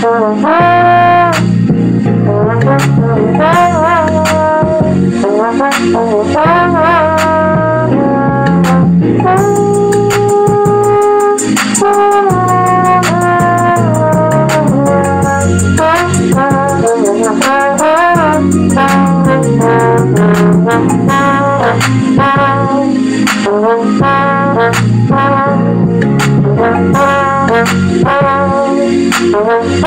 Bye. You.